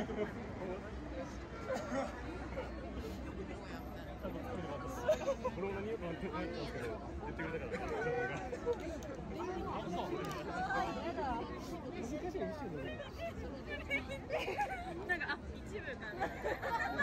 俺も何かなってたんですけど、言ってくれたから、あ、そう。難しい、一瞬なんかあ一部かな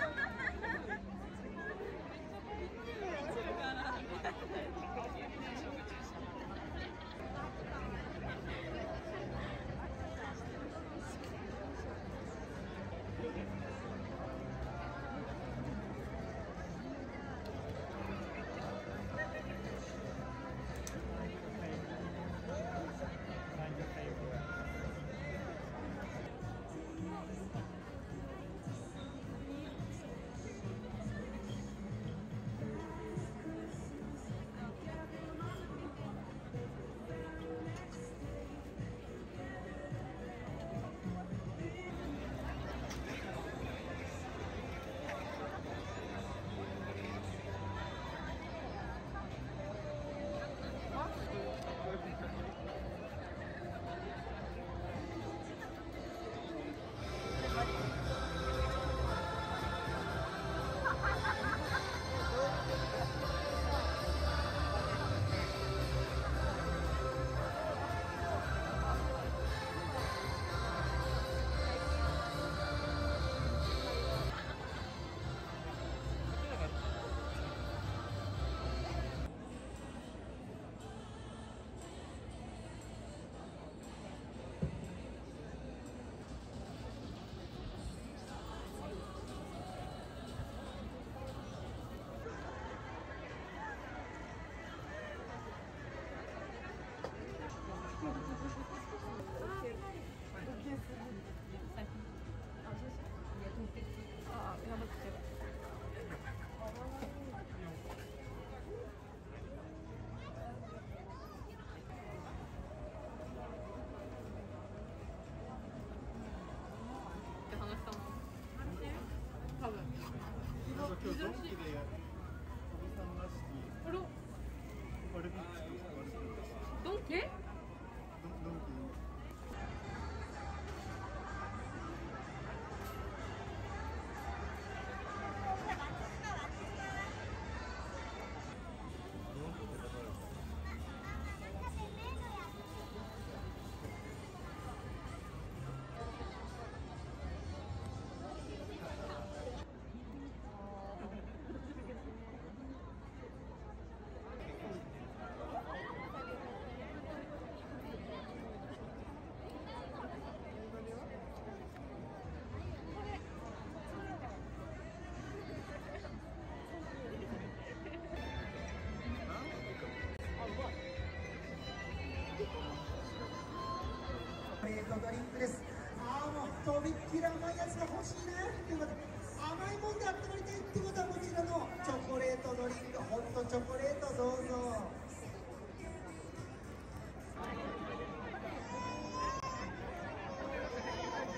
今日ドンキで、おじさんらしき、あらバルビッチとバルビッチドンキドドンキチョコレートドリンクです。ああもうとびっきり甘いやつが欲しいなっていうことで甘いもんで温まりたいってことはこちらのチョコレートドリンクホットチョコレートどうぞ。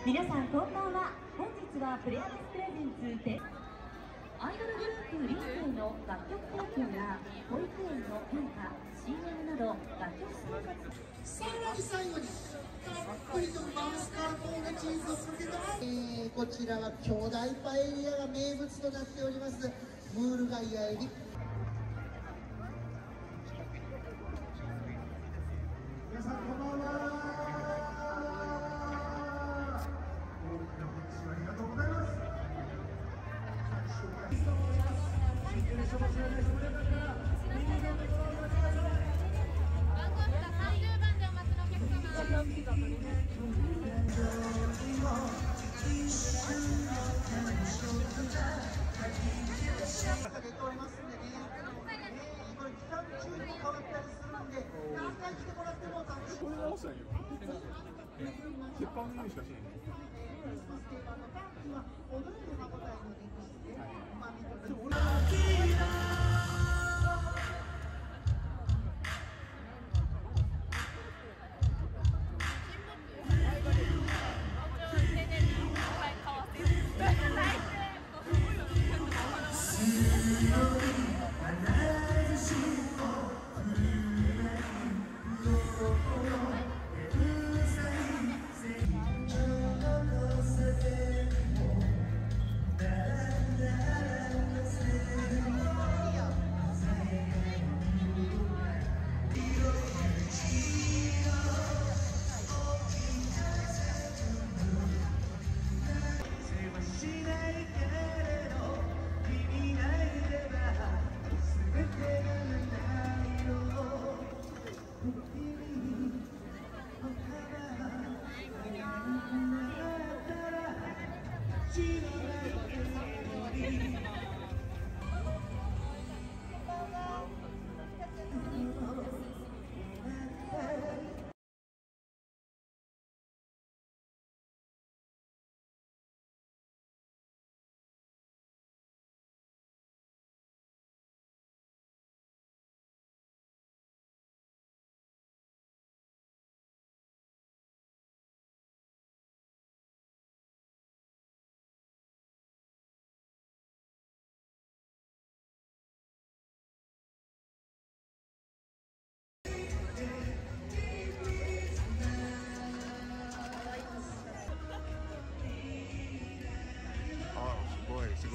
皆さんこんばんは。本日はプレアデスプレゼンツでアイドルグループリンクへの楽曲提供や保育園の変化 CM など楽曲生活さらに最後にたっぷりとマスカルポーネチーズをかけた、えー、こちらは巨大パエリアが名物となっております。ムール貝やエビ。皆さんこんばんは。大きな拍手ありがとうございます番号札30番でお待ちのお客様回来てもらっても楽しい。これ直したんよ。鉄板の匂いしかしない。クリスマス定番のパンには程よい歯ごたえの肉質で、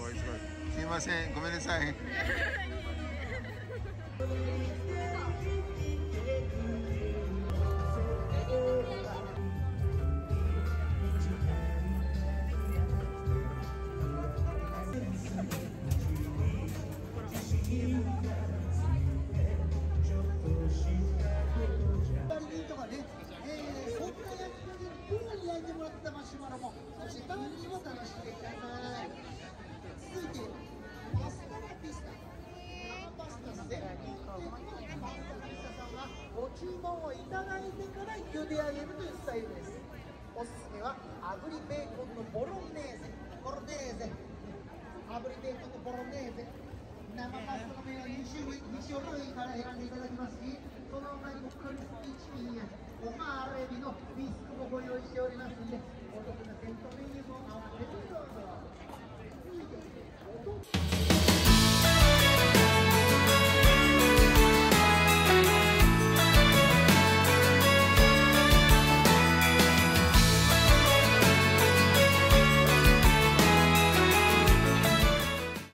すごいすごいすいません。ごめんなさい。り上げるというスタイルです。おすすめは炙りベーコンのボロネーゼ。ボロネーゼ。炙りベーコンのボロネーゼ。生パスタの麺は2種類2種類から選んでいただきますしその前にもクリスピーチキンやごまアレビのビスクもご用意しておりますのでお得な店頭メニューも合わせてどうぞ。